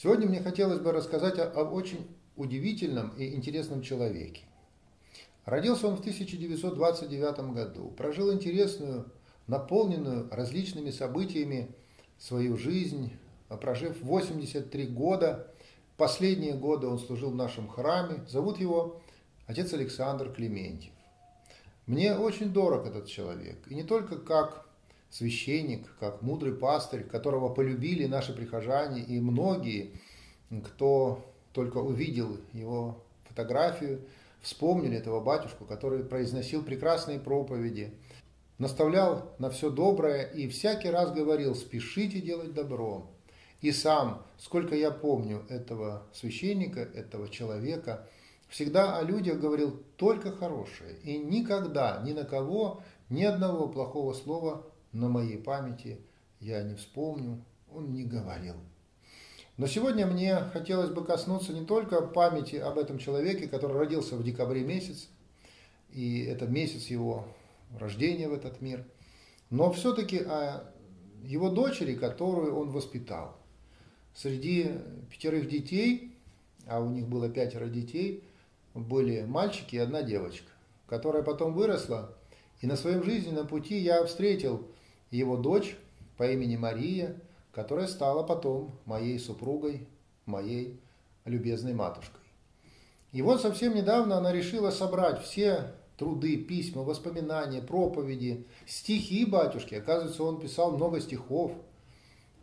Сегодня мне хотелось бы рассказать о, о очень удивительном и интересном человеке. Родился он в 1929 году, прожил интересную, наполненную различными событиями свою жизнь, прожив 83 года. Последние годы он служил в нашем храме. Зовут его отец Александр Клементьев. Мне очень дорог этот человек. И не только как священник, как мудрый пастырь, которого полюбили наши прихожане и многие, кто только увидел его фотографию, вспомнили этого батюшку, который произносил прекрасные проповеди, наставлял на все доброе и всякий раз говорил «спешите делать добро». И сам, сколько я помню этого священника, этого человека – всегда о людях говорил только хорошее. И никогда ни на кого ни одного плохого слова на моей памяти я не вспомню, он не говорил. Но сегодня мне хотелось бы коснуться не только памяти об этом человеке, который родился в декабре месяц, и это месяц его рождения в этот мир, но все-таки о его дочери, которую он воспитал. Среди пятерых детей, а у них было пятеро детей, были мальчики и одна девочка, которая потом выросла, и на своем жизненном пути я встретил его дочь по имени Мария, которая стала потом моей супругой, моей любезной матушкой. И вот совсем недавно она решила собрать все труды, письма, воспоминания, проповеди, стихи батюшки. Оказывается, он писал много стихов.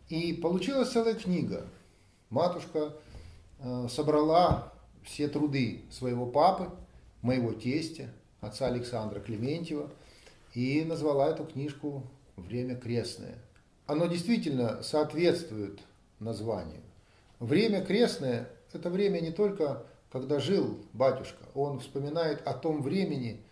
И получилась целая книга. Матушка э, собрала все труды своего папы, моего тестя, отца Александра Клементьева, и назвала эту книжку «Время крестное». Оно действительно соответствует названию. Время крестное – это время не только, когда жил батюшка, он вспоминает о том времени,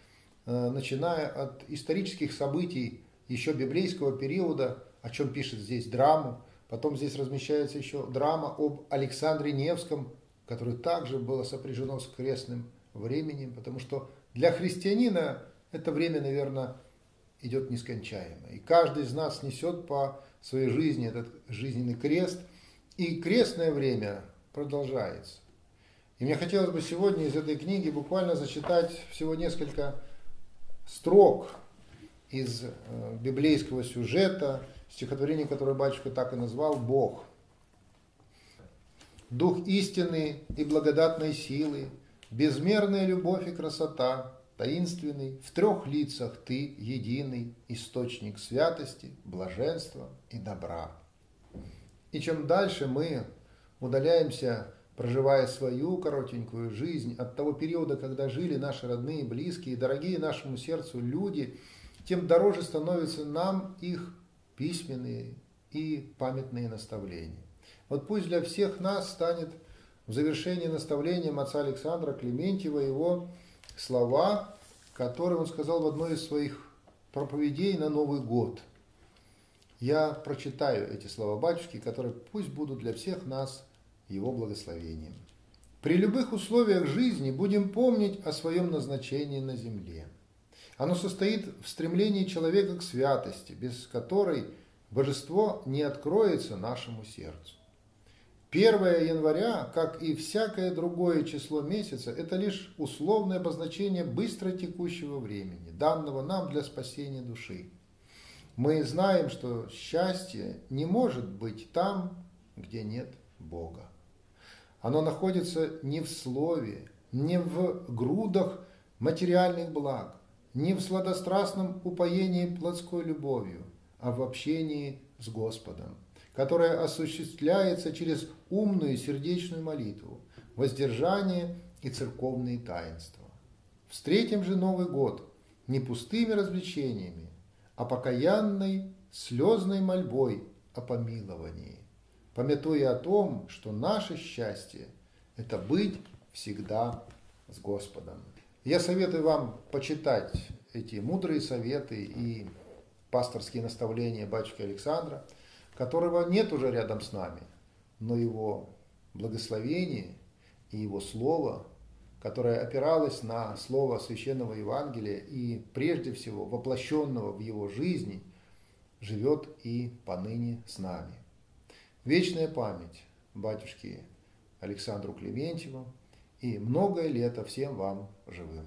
э, начиная от исторических событий еще библейского периода, о чем пишет здесь драму, потом здесь размещается еще драма об Александре Невском, которое также было сопряжено с крестным временем, потому что для христианина это время, наверное, идет нескончаемо. И каждый из нас несет по своей жизни этот жизненный крест, и крестное время продолжается. И мне хотелось бы сегодня из этой книги буквально зачитать всего несколько строк из э, библейского сюжета, стихотворение, которое батюшка так и назвал «Бог». Дух истины и благодатной силы, безмерная любовь и красота, таинственный, в трех лицах ты единый, источник святости, блаженства и добра. И чем дальше мы удаляемся, проживая свою коротенькую жизнь от того периода, когда жили наши родные, близкие, дорогие нашему сердцу люди, тем дороже становятся нам их письменные и памятные наставления. Вот пусть для всех нас станет в завершении наставлением отца Александра Клементьева его слова, которые он сказал в одной из своих проповедей на Новый год. Я прочитаю эти слова батюшки, которые пусть будут для всех нас его благословением. При любых условиях жизни будем помнить о своем назначении на земле. Оно состоит в стремлении человека к святости, без которой божество не откроется нашему сердцу. 1 января, как и всякое другое число месяца, это лишь условное обозначение быстро текущего времени, данного нам для спасения души. Мы знаем, что счастье не может быть там, где нет Бога. Оно находится не в слове, не в грудах материальных благ, не в сладострастном упоении плотской любовью, а в общении с Господом которая осуществляется через умную сердечную молитву, воздержание и церковные таинства. Встретим же Новый год не пустыми развлечениями, а покаянной, слезной мольбой о помиловании, пометуя о том, что наше счастье – это быть всегда с Господом. Я советую вам почитать эти мудрые советы и пасторские наставления батюшки Александра – которого нет уже рядом с нами, но его благословение и его слово, которое опиралось на слово священного Евангелия и прежде всего воплощенного в его жизни, живет и поныне с нами. Вечная память батюшке Александру Клементьеву и многое лето всем вам живым.